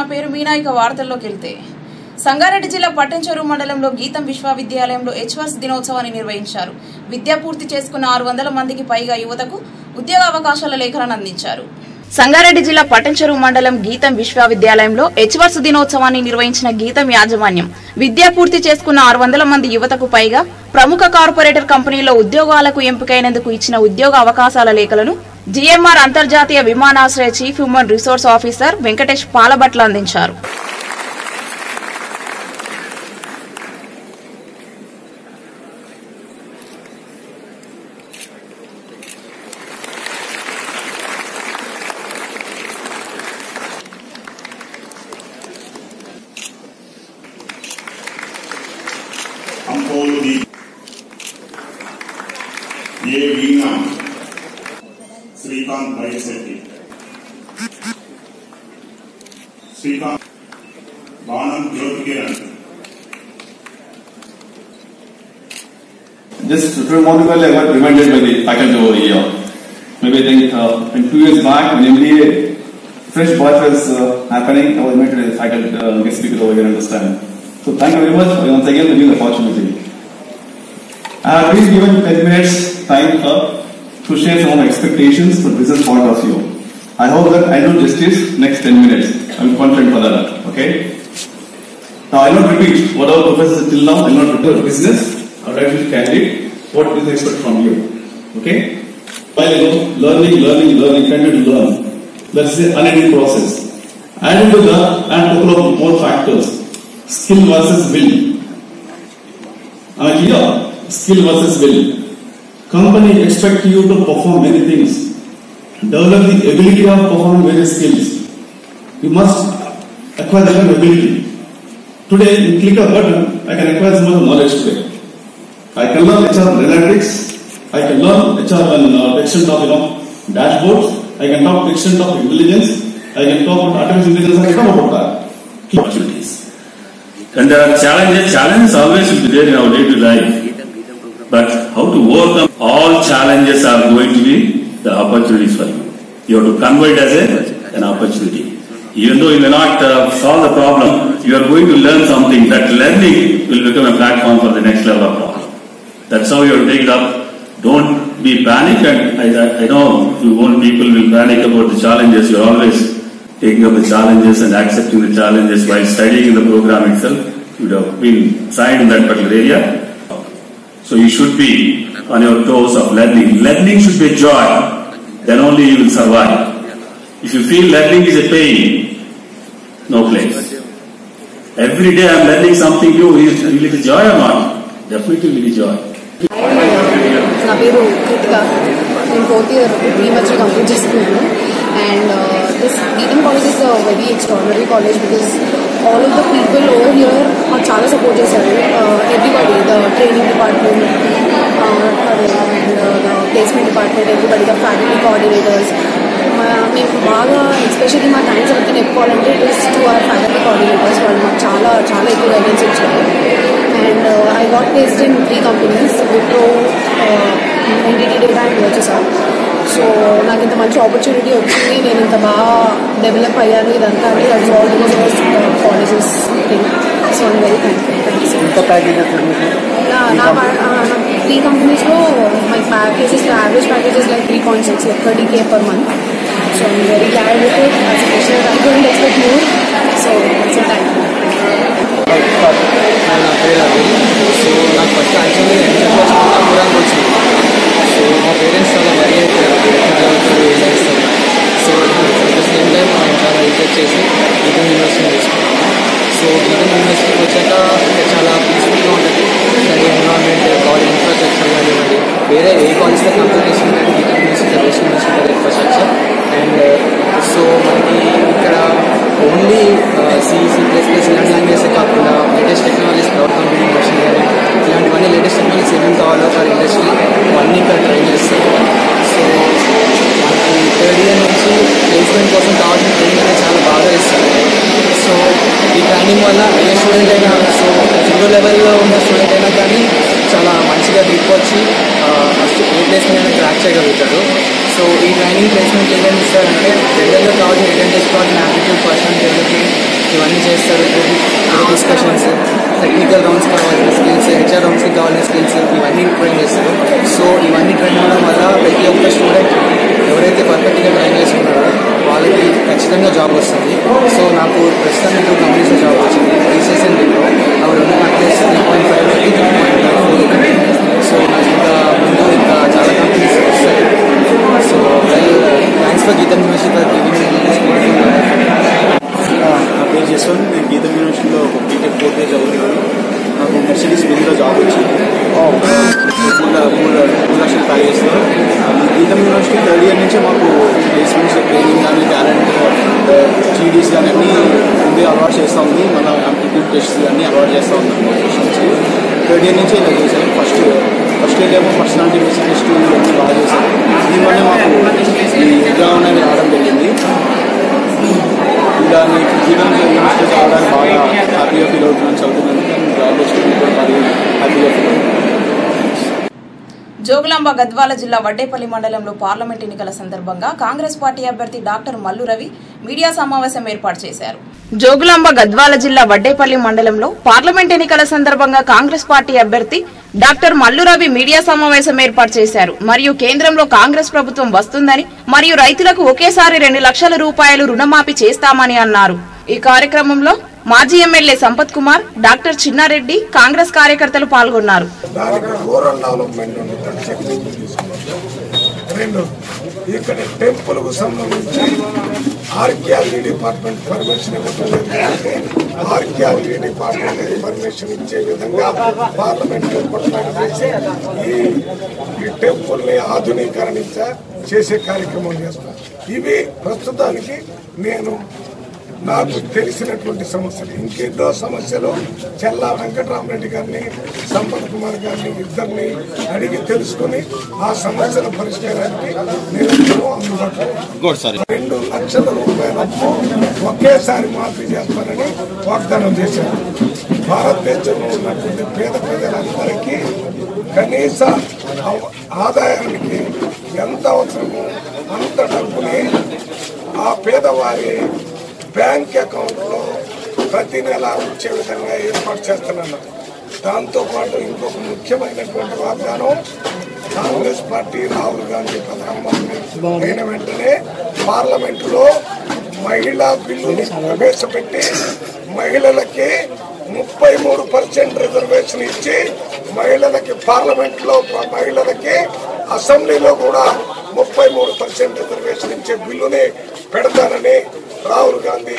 నా పేరు మీనా ఇక వార్తల్లోకి వెళ్తే. సంగారెడ్డి జిల్లా పట్టంచెరు మండలంలో గీతం విశ్వవిద్యాలయంలో హెచ్వర్స్ దినోత్సవాన్ని నిర్వహించారు. విద్య పూర్తి చేసుకున్న ఆరు వందల మందికి పైగా యువతకు ఉద్యోగ అవకాశాల లేఖలను అందించారు. సంగారెడ్డి జిల్లా పట్టంచెరు మండలం గీతం విశ్వవిద్యాలయంలో హెచ్వర్స్ దినోత్సవాన్ని నిర్వహించిన గీతం యాజమాన్యం విద్య పూర్తి చేసుకున్న ఆరు వందల మంది యువతకు పైగా ప్రముఖ కార్పొరేటర్ కంపెనీలో ఉద్యోగాలకు ఎంపికైనందుకు ఇచ్చిన ఉద్యోగ అవకాశాల లేఖలను జీఎంఆర్ అంతర్జాతీయ విమానాశ్రయ chief human resource officer Venkatesh Palabatla అందించారు. Just remarkably, I got reminded by the faculty over here. Maybe I think uh, in two years back, when MBA fresh batch was uh, happening, I was invited as a faculty uh, guest speaker over here this time. So thank you very much for once again giving the opportunity. I have been given 10 minutes time uh, to share some of my expectations from business point of view. I hope that I do justice next 10 minutes. I'm confident for that. Okay. Now, I will not repeat what our professors till now. I will not repeat business. Will actually candidate what is expect from you. Okay? While know, learning, learning, learning, continue to learn. That's the unending process. Adding to that, add a couple of more factors. Skill versus will. Am I? Skill versus will. Company expect you to perform many things. Develop the ability of performing various skills. You must acquire that ability. Today, you click a button, I can acquire so much knowledge today. I can learn HR analytics, I can learn HR and uh, extent of you know dashboards, I can talk the extent of intelligence, I can talk about artificial intelligence, I can talk about that. opportunities. And there are challenges, challenges always will be there in our day-to-day life. But how to overcome all challenges are going to be the opportunities for you. You have to convert as a, an opportunity. Even though you may not uh, solve the problem, you are going to learn something. That learning will become a platform for the next level of problem. That's how you take it up. Don't be panic and I, I, I know you won't people will panic about the challenges. You're always taking up the challenges and accepting the challenges while studying the program itself. You would have been signed in that particular area. So you should be on your toes of learning. Learning should be a joy. Then only you will survive. If you feel learning is a pain, no place. Every day I am learning something new. Will it be joy or not? Definitely will be joy. నా పేరు కృతిక. నేను fourth year ఈ మధ్య complete చేసుకున్నాను and this Gitam college is very extraordinary college because all of the people over year మాకు చాలా support చేశారు. Everybody the training department and the placement department everybody the faculty coordinators మేము బాగా especially మా thanks ఎవరికి చెప్పుకోవాలంటే it is to our faculty coordinators వాళ్ళు మాకు చాలా చాలా ఎక్కువ గైడెన్స్ ఇచ్చారు. and I got placed in three companies Wipro NTT data and వచ్చేసా సో నాకు ఇంత మంచి ఆపర్చునిటీ వచ్చింది నేను ఇంత బాగా డెవలప్ అయ్యాను ఇదంతా అంటే that's all because colleges thing so I'm very thankful thank you ఎంత ప్యాకేజెస్ మీకు నా త్రీ కంపెనీస్లో my packages average packages like three point six like thirty K per month so I'm very glad with it as special I don't expect more so so thank you నా పేరు అది. So నాకు first actually enter అమరానికి వచ్చింది. So మా parents చాలా వరి అయిపోయారు. ఎట్లా చదువుతారు ఏం చేస్తారు? So at the same time మా చాలా రీసెర్చ్ చేసి గీతం యూనివర్సిటీ తీసుకున్నాను సో గీతం యూనివర్సిటీకి వచ్చాక చాలా పీస్ఫుల్గా ఉంటుంది. స్టడీ ఎన్విరాన్మెంట్ కాలేజ్ ఇన్ఫ్రాస్ట్రక్చర్ కానివ్వండి వేరే ఏ కాలేజ్లో కంపేర్ చేసుకుంటే Gitam university best university infrastructure and so మనకి ఇక్కడ ఓన్లీ సిఈసి ప్లస్ ప్లస్ ఇలాంటి లాంగ్వేజెస్ కాకుండా latest technologies cloud computing machine learning ఇలాంటివన్నీ లేటెస్ట్ టెక్నాలజీస్ ఏమేమి కావాలో ఫర్ ఇండస్ట్రీ అన్నీ ఇక్కడ ట్రైన్ చేస్తారు సో మనకి థర్డ్ ఇయర్ నుంచి ప్లేస్మెంట్ కోసం కావాల్సిన ట్రైనింగ్ అనేది చాలా బాగా ఇస్తారు. సో ఈ ట్రైనింగ్ వల్ల ఏ స్టూడెంట్ అయినా సో జీరో లెవెల్లో ఉన్న స్టూడెంట్ అయినా కానీ చాలా మంచిగా గ్రిప్ వచ్చి ఏ ప్లేస్మెంట్ అయినా క్రాక్ చేయగలుగుతాడు. సో ఈ ట్రైనింగ్ ప్లేస్మెంట్ ఏదైనా ఇస్తారంటే జనరల్గా కావాల్సిన అటెండెన్స్ చేసుకోవాలి యాప్టిట్యూడ్ పర్సనల్ డెవలప్మెంట్ ఇవన్నీ చేస్తారు. డిస్కషన్స్ టెక్నికల్ రౌండ్స్ కావాల్సిన స్కిల్స్ హెచ్ఆర్ రౌండ్స్కి కావాల్సిన స్కిల్స్ ఇవన్నీ ట్రైన్ చేస్తారు. సో ఇవన్నీ ట్రైన్ అవ్వడం వల్ల ప్రతి ఒక్క స్టూడెంట్ ఎవరైతే పర్ఫెక్ట్గా ట్రైన్ చేసుకున్నారో వాళ్ళకి ఖచ్చితంగా జాబ్ వస్తుంది. సో నాకు ప్రస్తుతం ఇప్పుడు కంపెనీస్లో జాబ్ వచ్చింది. రీసెషన్ దీంట్లో అవి రెండు జోగులాంబ గద్వాల జిల్లా వడ్డేపల్లి మండలంలో పార్లమెంట్ ఎన్నికల సందర్భంగా కాంగ్రెస్ పార్టీ అభ్యర్థి డాక్టర్ మల్లు రవి మీడియా సమావేశం ఏర్పాటు చేశారు. జోగులాంబ గద్వాల జిల్లా వడ్డేపల్లి మండలంలో పార్లమెంట్ ఎన్నికల సందర్భంగా కాంగ్రెస్ పార్టీ అభ్యర్థి డాక్టర్ మల్లు రవి మీడియా సమావేశం ఏర్పాటు చేశారు. మరియు కేంద్రంలో కాంగ్రెస్ ప్రభుత్వం వస్తుందని మరియు రైతులకు ఒకేసారి రెండు లక్షల రూపాయలు రుణమాఫీ చేస్తామని అన్నారు. ఈ కార్యక్రమంలో మాజీ ఎమ్మెల్యే సంపత్ కుమార్ డాక్టర్ చిన్నారెడ్డి కాంగ్రెస్ కార్యకర్తలు పాల్గొన్నారు. డెవలప్మెంట్ రెండు ఇక్కడ టెంపుల్కు సంబంధించి archaeology department permission archaeology department permission ఇచ్చే విధంగా పార్లమెంట్ చేసి ఈ టెంపుల్ని ఆధునీకరణించ చేసే కార్యక్రమం చేస్తాను ఇవి ప్రస్తుతానికి నేను నాకు తెలిసినటువంటి సమస్యలు ఇంకెన్నో సమస్యలు చెల్లా వెంకటరామరెడ్డి గారిని సంపత్ కుమార్ గారిని ఇద్దరిని అడిగి తెలుసుకుని ఆ సమస్యల పరిష్కారానికి నిరంతరం అందుబాటులో రెండు లక్షల రూపాయల ఒకేసారి మాఫీ చేస్తానని వాగ్దానం చేశారు. భారతదేశంలో ఉన్నటువంటి పేద ప్రజలందరికీ కనీస ఆదాయానికి ఎంత అవసరమో అంత డబ్బుని ఆ పేదవారి బ్యాంక్ అకౌంట్లో ప్రతి నెల వచ్చే విధంగా ఏర్పాటు చేస్తున్నాను. దాంతో పాటు ఇంకొక ముఖ్యమైనటువంటి వాగ్దానం కాంగ్రెస్ పార్టీ రాహుల్ గాంధీ ప్రధానమంత్రి అయిన వెంటనే పార్లమెంట్లో మహిళా బిల్లుని ప్రవేశపెట్టి మహిళలకి ముప్పై మూడు పర్సెంట్ రిజర్వేషన్ ఇచ్చి మహిళలకి పార్లమెంట్లో మహిళలకి అసెంబ్లీలో కూడా ముప్పై మూడు పర్సెంట్ రిజర్వేషన్ ఇచ్చే బిల్లుని పెడతానని Rahul Gandhi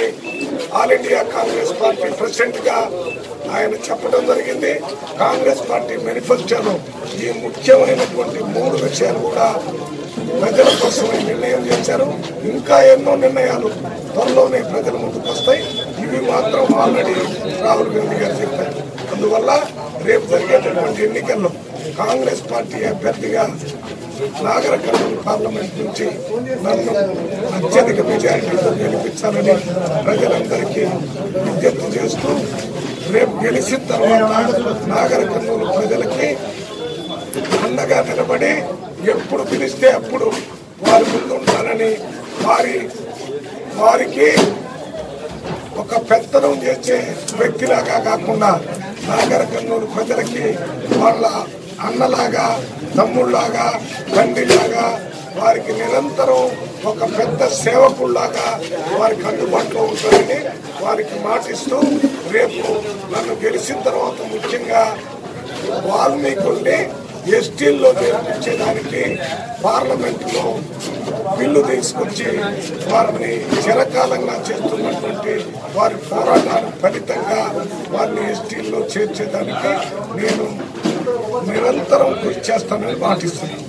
all India Congress party ప్రెసిడెంట్గా ఆయన చెప్పడం జరిగింది. కాంగ్రెస్ పార్టీ మేనిఫెస్టోలో ఈ ముఖ్యమైనటువంటి మూడు విషయాలు కూడా ప్రజల కోసమే నిర్ణయం చేశారు. ఇంకా ఎన్నో నిర్ణయాలు త్వరలోనే ప్రజల ముందుకు వస్తాయి. ఇవి మాత్రం ఆల్రెడీ రాహుల్ గాంధీ గారు చెప్పారు. అందువల్ల రేపు జరిగేటటువంటి ఎన్నికల్లో కాంగ్రెస్ పార్టీ అభ్యర్థిగా నాగరకర్నూలు పార్లమెంట్ నుంచి నన్ను అత్యధిక మెజారిటీతో గెలిపించాలని ప్రజలందరికీ విజ్ఞప్తి చేస్తూ రేపు గెలిచిన తర్వాత నాగరకర్నూలు ప్రజలకి అండగా నిలబడి ఎప్పుడు పిలిస్తే అప్పుడు వారి ముందు ఉంటానని వారి వారికి ఒక పెత్తనం చేసే వ్యక్తిలాగా కాకుండా నాగర కర్నూలు ప్రజలకి వాళ్ళ అన్నలాగా తమ్ముళ్ళాగా తండ్రిలాగా వారికి నిరంతరం ఒక పెద్ద సేవకుల్లాగా వారికి అందుబాటులో ఉంటారని వారికి మాటిస్తూ రేపు నన్ను గెలిచిన తర్వాత ముఖ్యంగా వాల్మీకుల్ని ఎస్టీల్లో చేర్పించేదానికి పార్లమెంట్లో బిల్లు తీసుకొచ్చి వారిని చిరకాలంగా చేస్తున్నటువంటి వారి పోరాటాల ఫలితంగా వారిని ఎస్టీల్లో చేర్చేదానికి నేను నిరంతరం కృషి చేస్తామని మాటిస్తున్నాను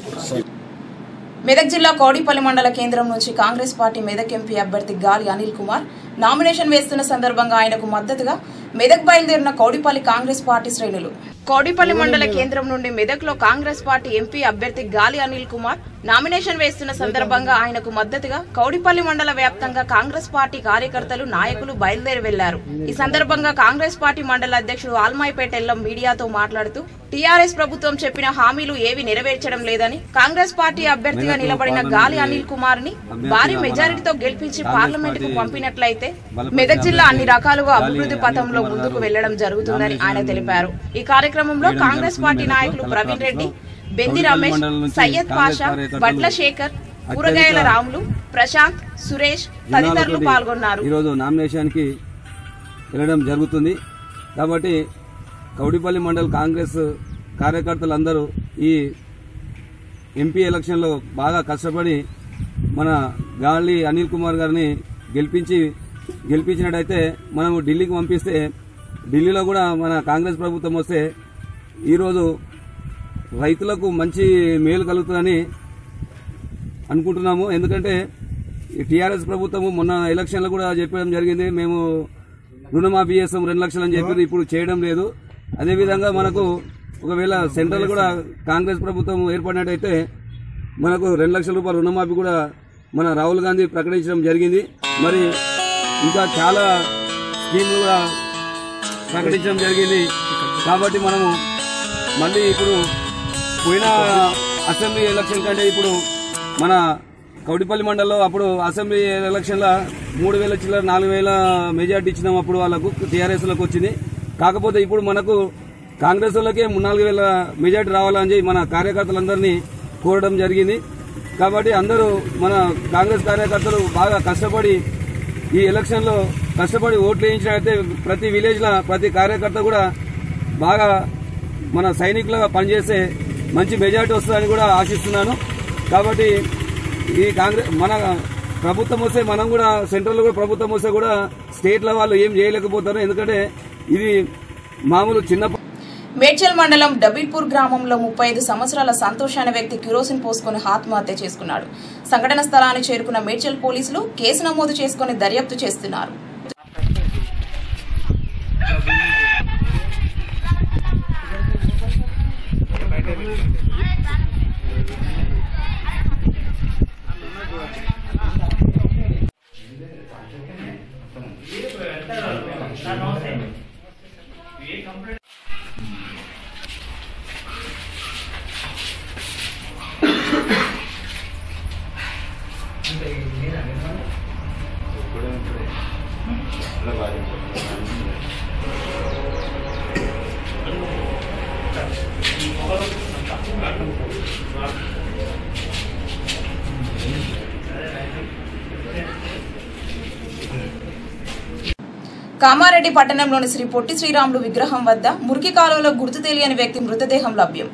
మెదక్ జిల్లా కోడిపల్లి మండల కేంద్రం నుంచి కాంగ్రెస్ పార్టీ మెదక్ ఎంపీ అభ్యర్థి గాలి అనిల్ కుమార్ నామినేషన్ వేస్తున్న సందర్భంగా ఆయనకు మద్దతుగా మెదక్ బయలుదేరిన కౌడిపల్లి కాంగ్రెస్ పార్టీ శ్రేణులు. కౌడిపల్లి మండల కేంద్రం నుండి మెదక్లో కాంగ్రెస్ పార్టీ ఎంపీ అభ్యర్థి గాలి అనిల్ కుమార్ నామినేషన్ వేస్తున్న సందర్భంగా ఆయనకు మద్దతుగా కౌడిపల్లి మండల వ్యాప్తంగా కాంగ్రెస్ పార్టీ కార్యకర్తలు నాయకులు బయలుదేరి వెళ్ళారు. ఈ సందర్భంగా కాంగ్రెస్ పార్టీ మండల అధ్యక్షుడు ఆల్మాయిపేట ఎల్లం మీడియాతో మాట్లాడుతూ టీఆర్ఎస్ ప్రభుత్వం చెప్పిన హామీలు ఏవి నెరవేర్చడం లేదని కాంగ్రెస్ పార్టీ అభ్యర్థిగా నిలబడిన గాలి అనిల్ కుమార్ని భారీ మెజారిటీతో గెలిపించి పార్లమెంట్కు పంపినట్లయితే మెదక్ జిల్లా అన్ని రకాలుగా అభివృద్ధి పథంలో ముందుకు వెళ్ళడం జరుగుతుందని ఆయన తెలిపారు. ఈ కార్యక్రమంలో కాంగ్రెస్ పార్టీ నాయకులు ప్రవీణ్ రెడ్డి బెంది రమేష్ సయ్యద్ పాషా బట్ల శేఖర్ కూరగాయల రాములు ప్రశాంత్ సురేష్ తదితరులు పాల్గొన్నారు. ఈరోజు నామినేషన్కి వెళ్ళడం జరుగుతుంది. కాబట్టి కౌడిపల్లి మండల్ కాంగ్రెస్ కార్యకర్తలందరూ ఈ ఎంపీ ఎలక్షన్లో బాగా కష్టపడి మన గాలి అనిల్ కుమార్ గారిని గెలిపించి గెలిపించినట్టయితే మనము ఢిల్లీకి పంపిస్తే ఢిల్లీలో కూడా మన కాంగ్రెస్ ప్రభుత్వం వస్తే ఈరోజు రైతులకు మంచి మేలు కలుగుతుందని అనుకుంటున్నాము. ఎందుకంటే ఈ టీఆర్ఎస్ ప్రభుత్వము మొన్న ఎలక్షన్లు కూడా చెప్పడం జరిగింది. మేము రుణమాఫీ చేస్తాం రెండు లక్షలు అని చెప్పి ఇప్పుడు చేయడం లేదు. అదేవిధంగా మనకు ఒకవేళ సెంట్రల్ కూడా కాంగ్రెస్ ప్రభుత్వం ఏర్పడినట్టయితే మనకు రెండు లక్షల రూపాయల రుణమాఫీ కూడా మన రాహుల్ గాంధీ ప్రకటించడం జరిగింది. మరి ఇంకా చాలా స్కీమ్లు కూడా ప్రకటించడం జరిగింది. కాబట్టి మనము మళ్ళీ ఇప్పుడు పోయిన అసెంబ్లీ ఎలక్షన్ కంటే ఇప్పుడు మన కౌడిపల్లి మండలంలో అప్పుడు అసెంబ్లీ ఎలక్షన్ల మూడు వేల చిల్లర నాలుగు వేల మెజార్టీ ఇచ్చినాం అప్పుడు వాళ్ళకు టీఆర్ఎస్లకు వచ్చింది. కాకపోతే ఇప్పుడు మనకు కాంగ్రెస్ వాళ్ళకే నాలుగు వేల మెజార్టీ రావాలని చెప్పి మన కార్యకర్తలందరినీ కోరడం జరిగింది. కాబట్టి అందరూ మన కాంగ్రెస్ కార్యకర్తలు బాగా కష్టపడి ఈ ఎలక్షన్లో కష్టపడి ఓట్లు వేయించినట్లయితే ప్రతి విలేజ్లో ప్రతి కార్యకర్త కూడా బాగా మన సైనికులుగా పనిచేసే మంచి మెజార్టీ వస్తుందని కూడా ఆశిస్తున్నాను. కాబట్టి ఈ కాంగ్రెస్ మన ప్రభుత్వం వస్తే మనం కూడా సెంట్రల్లో కూడా ప్రభుత్వం వస్తే కూడా స్టేట్ల వాళ్ళు ఏం చేయలేకపోతారు. ఎందుకంటే ఇది మామూలు చిన్న మేడ్చల్ మండలం డబీపూర్ గ్రామంలో ముప్పై ఐదు సంవత్సరాల సంతోష్ అనే వ్యక్తి కిరోసిన్ పోసుకుని ఆత్మహత్య చేసుకున్నాడు. సంఘటన స్థలానికి చేరుకున్న మేడ్చల్ పోలీసులు కేసు నమోదు చేసుకుని దర్యాప్తు చేస్తున్నారు. కామారెడ్డి పట్టణంలోని శ్రీ పొట్టి శ్రీరాములు విగ్రహం వద్ద మురికి కాలువలో గుర్తు తెలియని వ్యక్తి మృతదేహం లభ్యం.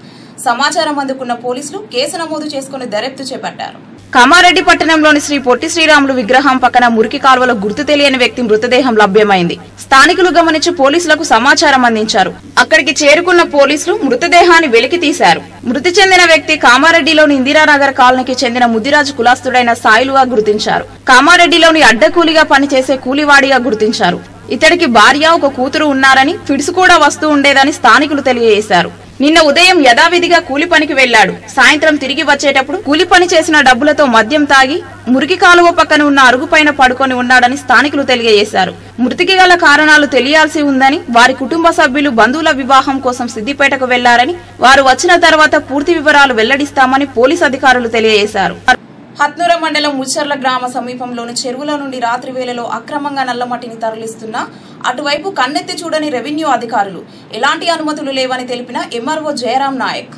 సమాచారం అందుకున్న పోలీసులు కేసు నమోదు చేసుకుని దర్యాప్తు చేపట్టారు. కామారెడ్డి పట్టణంలోని శ్రీ పొట్టి శ్రీరాములు విగ్రహం పక్కన మురికి కాలువలో గుర్తు తెలియని వ్యక్తి మృతదేహం లభ్యమైంది. స్థానికులు గమనించి పోలీసులకు సమాచారం అందించారు. అక్కడికి చేరుకున్న పోలీసులు మృతదేహాన్ని వెలికి తీశారు. మృతి చెందిన వ్యక్తి కామారెడ్డిలోని ఇందిరానగర్ కాలనీకి చెందిన ముదిరాజు కులాస్తుడైన సాయిలుగా గుర్తించారు. కామారెడ్డిలోని అడ్డకూలిగా పనిచేసే కూలివాడిగా గుర్తించారు. ఇతడికి భార్య ఒక కూతురు ఉన్నారని ఫిడ్స్ కూడా వస్తూ ఉండేదని స్థానికులు తెలియజేశారు. నిన్న ఉదయం యథావిధిగా కూలి పనికి వెళ్ళాడు సాయంత్రం తిరిగి వచ్చేటప్పుడు కూలి పని చేసిన డబ్బులతో మద్యం తాగి మురికి కాలువ పక్కన ఉన్న అరుగుపైన పడుకొని ఉన్నాడని స్థానికులు తెలియజేశారు. మృతికి గల కారణాలు తెలియాల్సి ఉందని వారి కుటుంబ సభ్యులు బంధువుల వివాహం కోసం సిద్దిపేటకు వెళ్ళారని వారు వచ్చిన తర్వాత పూర్తి వివరాలు వెల్లడిస్తామని పోలీసు అధికారులు తెలియజేశారు. హత్నూర మండలం ముచ్చర్ల గ్రామ సమీపంలోని చెరువుల నుండి రాత్రి వేళలో అక్రమంగా నల్లమట్టిని తరలిస్తున్న అటువైపు కన్నెత్తి చూడని రెవెన్యూ అధికారులు ఎలాంటి అనుమతులు లేవని తెలిపిన MRO Jayaram Naik.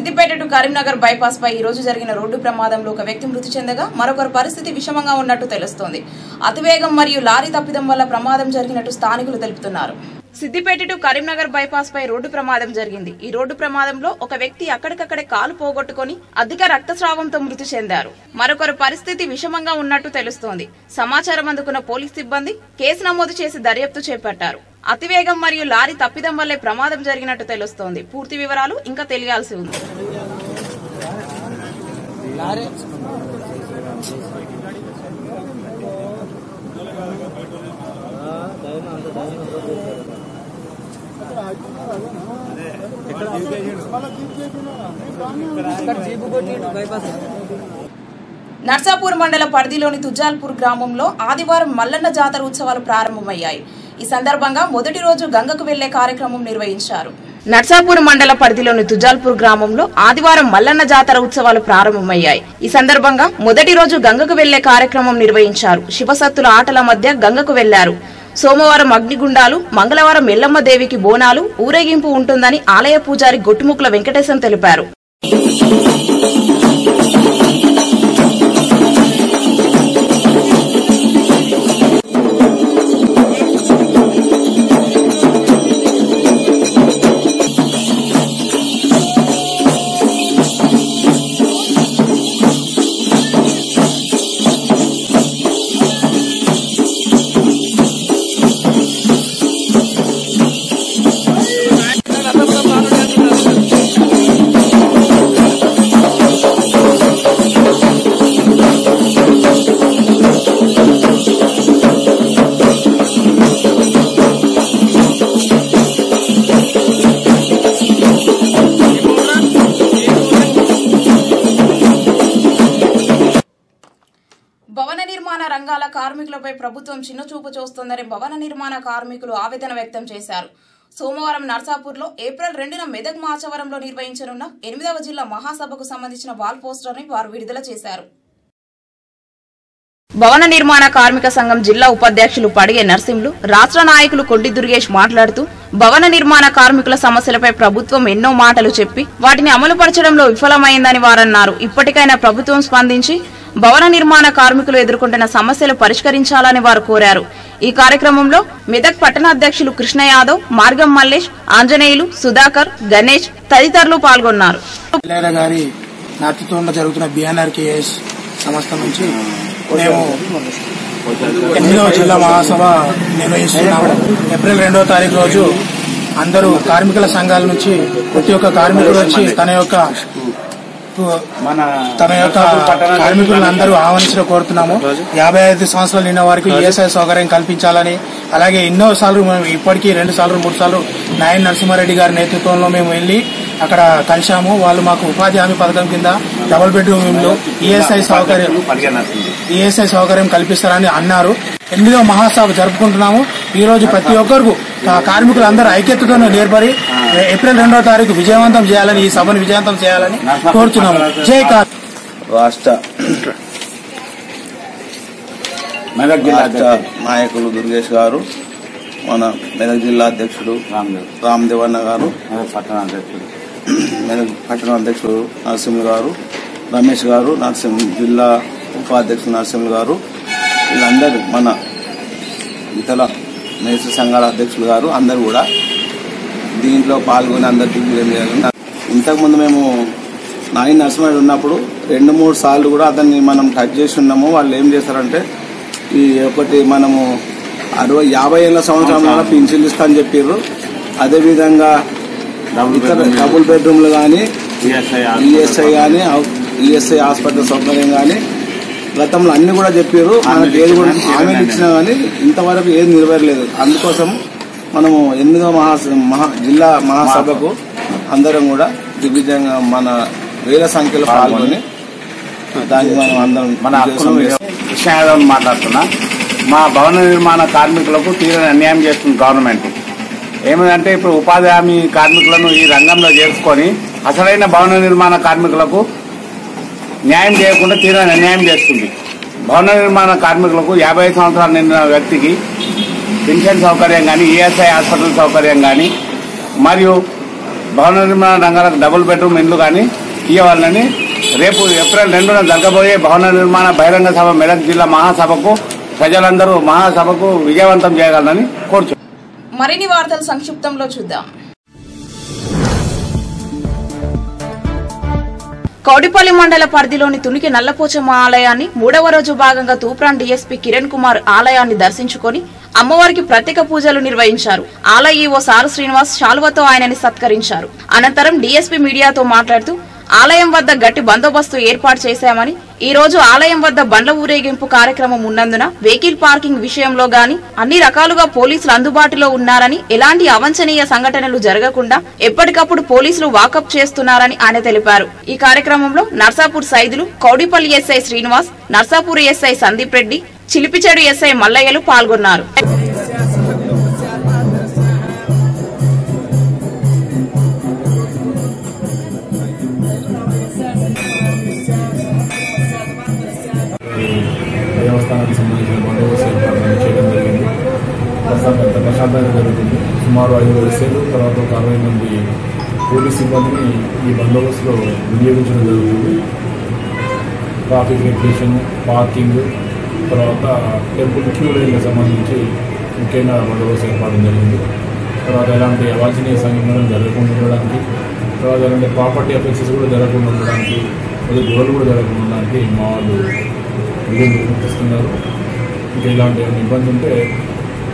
Siddipet to Karimnagar bypass పై ఈ రోజు జరిగిన రోడ్డు ప్రమాదంలో ఒక వ్యక్తి మృతి చెందగా మరొకరి పరిస్థితి విషమంగా ఉన్నట్టు తెలుస్తోంది. అతివేగం మరియు లారీ తప్పిదం వల్ల ప్రమాదం జరిగినట్టు స్థానికులు తెలుపుతున్నారు. సిద్దిపేట టు కరీంనగర్ బైపాస్ పై రోడ్డు ప్రమాదం జరిగింది. ఈ రోడ్డు ప్రమాదంలో ఒక వ్యక్తి అక్కడికక్కడే కాలు పోగొట్టుకుని అధిక రక్తస్రావంతో మృతి చెందారు. మరొకరు పరిస్థితి విషమంగా ఉన్నట్టు తెలుస్తోంది. సమాచారం అందుకున్న పోలీస్ సిబ్బంది కేసు నమోదు చేసి దర్యాప్తు చేపట్టారు. అతివేగం మరియు లారీ తప్పిదం వల్లే ప్రమాదం జరిగినట్టు తెలుస్తోంది. పూర్తి వివరాలు ఇంకా తెలియాల్సి ఉంది. నర్సాపూర్ మండల పరిధిలోని తుజాల్పూర్ గ్రామంలో ఆదివారం మల్లన్న జాతర ఉత్సవాలు ప్రారంభమయ్యాయి. ఈ సందర్భంగా మొదటి రోజు గంగకు వెళ్ళే కార్యక్రమం నిర్వహించారు. నర్సాపూర్ మండల పరిధిలోని తుజాల్పూర్ గ్రామంలో ఆదివారం మల్లన్న జాతర ఉత్సవాలు ప్రారంభమయ్యాయి. ఈ సందర్భంగా మొదటి రోజు గంగకు వెళ్ళే కార్యక్రమం నిర్వహించారు. శివసత్తుల ఆటల మధ్య గంగకు వెళ్ళారు. సోమవారం అగ్నిగుండాలు మంగళవారం ఎల్లమ్మ దేవికి బోనాలు ఊరేగింపు ఉంటుందని ఆలయ పూజారి గొట్టుముకుల వెంకటేశం తెలిపారు. ప్రభుత్వం చిన్నచూపు చూస్తోందని భవన నిర్మాణ కార్మికులు ఆవేదన వ్యక్తం చేశారు. సోమవారం నర్సాపూర్లో ఏప్రిల్ రెండున మెదక్ మాచవరంలో నిర్వహించనున్న ఎనిమిదవ జిల్లా మహాసభకు సంబంధించిన వాల్ పోస్టర్ని వారు విడుదల చేశారు. భవన నిర్మాణ కార్మిక సంఘం జిల్లా ఉపాధ్యక్షులు పడిగే నర్సింహులు రాష్ట్ర నాయకులు కొండి దుర్గేష్ మాట్లాడుతూ భవన నిర్మాణ కార్మికుల సమస్యలపై ప్రభుత్వం ఎన్నో మాటలు చెప్పి వాటిని అమలుపరచడంలో విఫలమైందని వారన్నారు. ఇప్పటికైనా ప్రభుత్వం స్పందించి భవన నిర్మాణ కార్మికులు ఎదుర్కొంటున్న సమస్యలు పరిష్కరించాలని వారు కోరారు. ఈ కార్యక్రమంలో మెదక్ పట్టణ అధ్యక్షులు కృష్ణ యాదవ్ మార్గం మల్లేష్ ఆంజనేయులు సుధాకర్ గణేష్ తదితరులు పాల్గొన్నారు. జరుగుతున్న సంస్థ నుంచి మేము ఎనిమిదవ జిల్లా మహాసభ నిర్వహిస్తున్నాము. ఏప్రిల్ రెండవ తారీఖు రోజు అందరూ కార్మికుల సంఘాల నుంచి ప్రతి ఒక్క కార్మికుడు వచ్చి తన యొక్క తన యొక్క కార్మికులను అందరూ ఆహ్వానించడం కోరుతున్నాము. యాభై ఐదు సంవత్సరాలు నిన్న వారికి ఈఎస్ఐ సౌకర్యం కల్పించాలని అలాగే ఎన్నో సార్లు మేము ఇప్పటికీ రెండు సార్లు మూడు సార్లు నాయన్ నరసింహారెడ్డి గారి నేతృత్వంలో మేము వెళ్ళి అక్కడ కలిశాము. వాళ్ళు మాకు ఉపాధి హామీ పథకం కింద డబుల్ బెడ్రూమ్లో ఈఎస్ఐ సౌకర్యం ఈఎస్ఐ సౌకర్యం కల్పిస్తారని అన్నారు. ఎనిమిదో మహాసభ జరుపుకుంటున్నాము. ఈ రోజు ప్రతి ఒక్కరు కార్మికులు అందరూ ఐక్యతతో ఏర్పడి ఏప్రిల్ రెండో తారీఖు విజయవంతం చేయాలని ఈ సభను విజయవంతం చేయాలని కోరుతున్నాము జై కార్ రాష్ట్ర మెదక్ జిల్లా నాయకులు దుర్గేష్ గారు మన మెదక్ జిల్లా అధ్యక్షుడు రామ్దేవ్. అన్న గారు పట్టణ అధ్యక్షుడు. మెదక్ పట్టణ అధ్యక్షుడు నరసింహులు గారు రమేష్ గారు నరసింహ జిల్లా ఉపాధ్యక్షుడు నరసింహులు గారు వీళ్ళందరూ మన ఇతర మేస్త్రి సంఘాల అధ్యక్షులు గారు అందరూ కూడా దీంట్లో పాల్గొని అందరు దిగ్విజయం చేయాలని ఇంతకుముందు మేము నాయన నరసింహుడు ఉన్నప్పుడు రెండు మూడు సార్లు కూడా అతన్ని మనం టచ్ చేసి ఉన్నాము. వాళ్ళు ఏం చేశారంటే ఈ ఒకటి మనము అరవై యాభై ఏళ్ళ సంవత్సరంలో పింఛన్లు ఇస్తా అని చెప్పారు అదేవిధంగా ఇతర డబుల్ బెడ్రూమ్లు కానీ ఈఎస్ఐ కానీ ఈఎస్ఐ హాస్పిటల్. సౌకర్యం కానీ గతంలో అన్ని కూడా చెప్పారు. మనకి ఏది కూడా హామీలు ఇచ్చినా కానీ ఇంతవరకు ఏది నెరవేరలేదు. అందుకోసం మనము ఎనిమిదో మహా మహా జిల్లా మహాసభకు అందరం కూడా దిగ్విజయంగా మన వేల సంఖ్యలో పాల్గొని దానికి మనం అందరం మన కృష్ణ యాదవ్ మాట్లాడుతున్నా. మా భవన నిర్మాణ కార్మికులకు తీరని అన్యాయం చేస్తుంది గవర్నమెంట్. ఏమిటంటే ఇప్పుడు ఉపాధి హామీ కార్మికులను ఈ రంగంలో చేర్చుకొని అసలైన భవన నిర్మాణ కార్మికులకు న్యాయం చేయకుండా తీరని అన్యాయం చేస్తుంది. భవన నిర్మాణ కార్మికులకు యాభై సంవత్సరాలు నిండిన వ్యక్తికి పెన్షన్ సౌకర్యం కానీ ఈఎస్ఐ హాస్పిటల్ సౌకర్యం కానీ మరియు భవన నిర్మాణ రంగాలకు డబుల్ బెడ్రూమ్ ఇండ్లు కానీ ఇవ్వాలని రేపు ఏప్రిల్ రెండున జరగబోయే భవన నిర్మాణ బహిరంగ సభ మెదక్ జిల్లా మహాసభకు ప్రజలందరూ మహాసభకు విజయవంతం చేయగలరని కోరుచు మరిన్ని వార్తలు సంక్షిప్తంలో చూద్దాం. కౌడిపల్లి మండల పరిధిలోని తునికి నల్లపోచమ్మ ఆలయాన్ని మూడవ రోజు భాగంగా తూప్రాన్ డీఎస్పీ కిరణ్ కుమార్ ఆలయాన్ని దర్శించుకొని అమ్మవారికి ప్రత్యేక పూజలు నిర్వహించారు. ఆలయ ఈవో సారు శ్రీనివాస్ శాలువతో ఆయనని సత్కరించారు. అనంతరం డీఎస్పీ మీడియాతో మాట్లాడుతూ ఆలయం వద్ద గట్టి బందోబస్తు ఏర్పాటు చేశామని ఈ రోజు ఆలయం వద్ద బండ్ల ఊరేగింపు కార్యక్రమం ఉన్నందున వెహికల్ పార్కింగ్ విషయంలో గాని అన్ని రకాలుగా పోలీసులు అందుబాటులో ఉన్నారని ఎలాంటి అవంఛనీయ సంఘటనలు జరగకుండా ఎప్పటికప్పుడు పోలీసులు వాకప్ చేస్తున్నారని ఆయన తెలిపారు. ఈ కార్యక్రమంలో Narsapur Saidulu Kowdipally SI Srinivas Narsapur SI Sandeep Reddy Chilipiched SI మల్లయ్యలు పాల్గొన్నారు. సుమారు ఐదు ఎస్ఏలు తర్వాత ఒక అరవై మంది పోలీస్ సిబ్బందిని ఈ బందోబస్తులో వినియోగించడం జరుగుతుంది. ట్రాఫిక్ రెగ్యులేషన్ పార్కింగ్ తర్వాత టెంపుల్ క్యూ లైన్లకు సంబంధించి ముఖ్యంగా బందోబస్తు ఏర్పాటు జరిగింది. తర్వాత ఎలాంటి అవాంఛనీయ సంఘటనలు జరగకుండా ఉండడానికి తర్వాత ఎలాంటి ప్రాపర్టీ అఫెన్సెస్ కూడా జరగకుండా ఉండడానికి లేదా గోడలు కూడా జరగకుండా ఉండడానికి మా వాళ్ళు విధులు గుర్తిస్తున్నారు. ఇంకా ఇలాంటి ఏమైనా ఇబ్బంది ఉంటే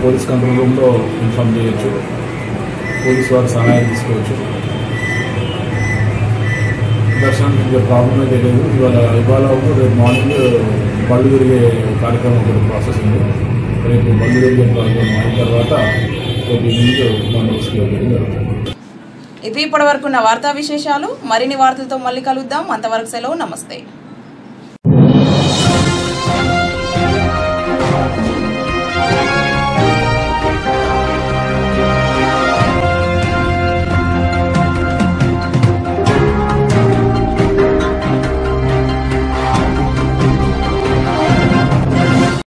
పోలీస్ కంట్రోల్ రూమ్లో ఇన్ఫామ్ చేయొచ్చు. పోలీస్ వారి సహాయం తీసుకోవచ్చు. దర్శనానికి ఇంకా ప్రాబ్లం అయితే లేదు ఇవాళ ఇవాళ రేపు మార్నింగ్ బళ్ళు తిరిగే కార్యక్రమం ఒకటి ప్రాసెస్ ఉంది. రేపు బళ్ళు తిరిగే కార్యక్రమం అయిన తర్వాత రేపు ఈవినింగ్ ఇవి ఇప్పటి వరకున్న వార్తా విశేషాలు. మరిన్ని వార్తలతో మళ్ళీ కలుద్దాం. అంతవరకు సెలవు. నమస్తే.